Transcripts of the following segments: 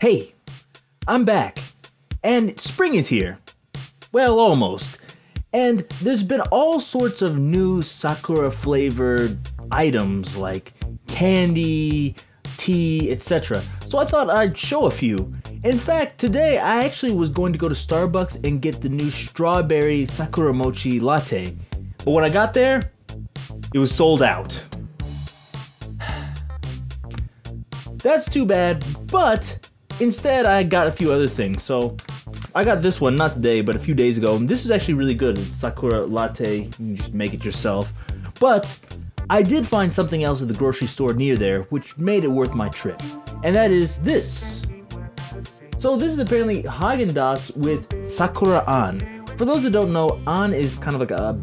Hey, I'm back. And spring is here. Well, almost. And there's been all sorts of new Sakura flavored items like candy, tea, etc. So I thought I'd show a few. In fact, today I actually was going to go to Starbucks and get the new strawberry Sakura Mochi latte. But when I got there, it was sold out. That's too bad, but instead I got a few other things. So I got this one, not today, but a few days ago. This is actually really good. It's Sakura Latte. You can just make it yourself. But I did find something else at the grocery store near there, which made it worth my trip. And that is this. So this is apparently Haagen-Dazs with Sakura An. For those that don't know, An is kind of like a,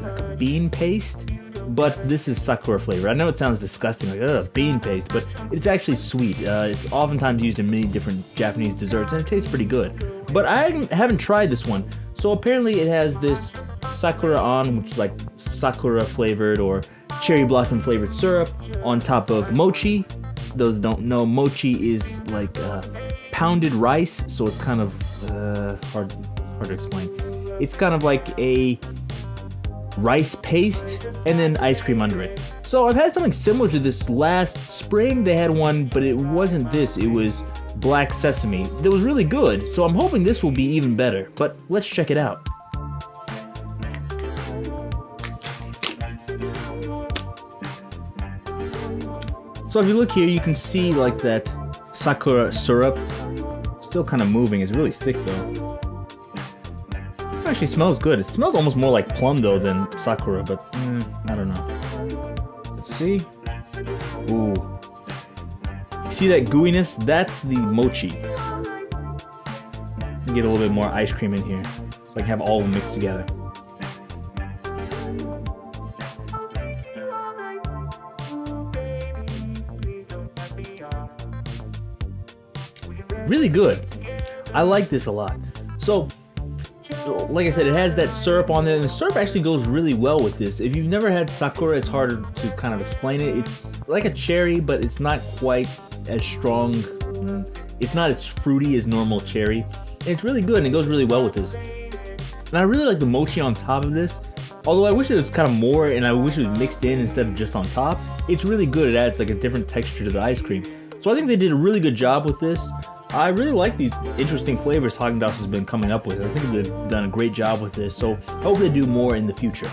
like a bean paste but this is sakura flavor. I know it sounds disgusting, like bean paste, but it's actually sweet. Uh, it's oftentimes used in many different Japanese desserts, and it tastes pretty good. But I haven't tried this one, so apparently it has this sakura an, which is like sakura flavored or cherry blossom flavored syrup on top of mochi. Those don't know, mochi is like uh, pounded rice, so it's kind of uh, hard, hard to explain. It's kind of like a rice paste, and then ice cream under it. So I've had something similar to this last spring. They had one, but it wasn't this. It was black sesame. It was really good, so I'm hoping this will be even better. But let's check it out. So if you look here, you can see like that sakura syrup. Still kind of moving. It's really thick though actually smells good. It smells almost more like plum though than sakura, but mm, I don't know. Let's see. Ooh. See that gooiness? That's the mochi. Get a little bit more ice cream in here so I can have all of them mixed together. Really good. I like this a lot. So like I said, it has that syrup on there, and the syrup actually goes really well with this. If you've never had sakura, it's harder to kind of explain it. It's like a cherry, but it's not quite as strong. Mm-hmm. It's not as fruity as normal cherry. And it's really good, and it goes really well with this. And I really like the mochi on top of this. Although I wish it was kind of more, and I wish it was mixed in instead of just on top. It's really good. It adds like a different texture to the ice cream. So I think they did a really good job with this. I really like these interesting flavors Haagen-Dazs has been coming up with. I think they've done a great job with this, so I hope they do more in the future.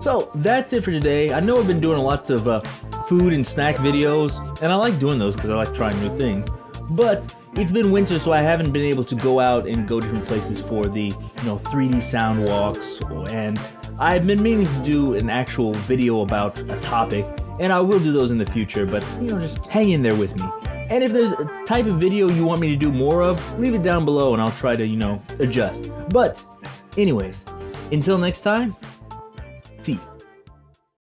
So that's it for today. I know I've been doing lots of uh, food and snack videos, and I like doing those because I like trying new things. But it's been winter, so I haven't been able to go out and go different places for the you know 3D sound walks and I've been meaning to do an actual video about a topic, and I will do those in the future, but you know, just hang in there with me. And if there's a type of video you want me to do more of, leave it down below and I'll try to, you know, adjust. But, anyways, until next time,